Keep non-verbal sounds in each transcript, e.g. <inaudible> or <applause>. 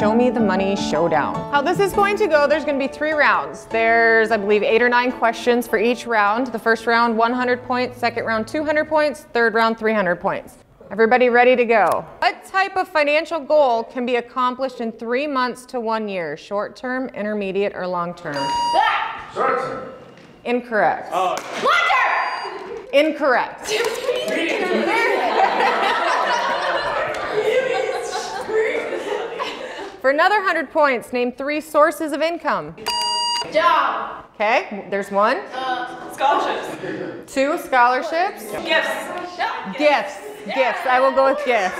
Show Me the Money Showdown. How this is going to go, there's going to be three rounds. There's, I believe, eight or nine questions for each round. The first round, 100 points. Second round, 200 points. Third round, 300 points. Everybody ready to go? What type of financial goal can be accomplished in three months to one year? Short term, intermediate, or long term? Short term. Incorrect. Oh. Incorrect. For another 100 points, name three sources of income. Job. Okay, there's one. Uh, scholarships. Two scholarships. Gifts. Gifts. Gifts. I will go with gifts.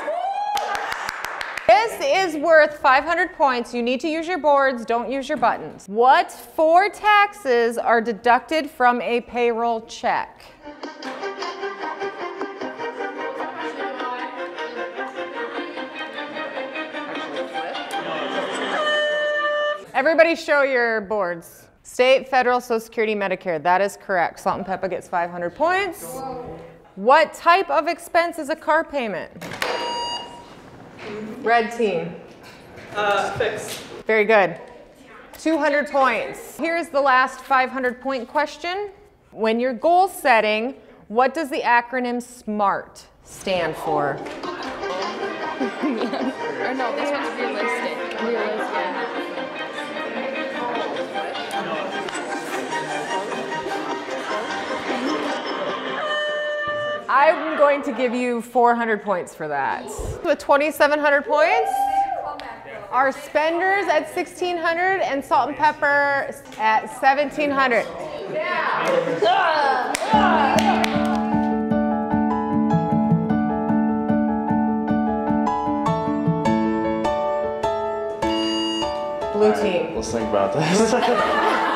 This is worth 500 points. You need to use your boards, don't use your buttons. What four taxes are deducted from a payroll check? Everybody show your boards. State, federal, social security, Medicare. That is correct. Salt and Pepper gets 500 points. What type of expense is a car payment? Red team. Uh, fix. Very good. 200 points. Here's the last 500 point question. When you're goal setting, what does the acronym SMART stand for? <laughs> Or no, this one's realistic. Realistic. I'm going to give you 400 points for that. With 2,700 points, our spenders at 1,600 and salt and pepper at 1,700. Blue team. Let's think about this. <laughs>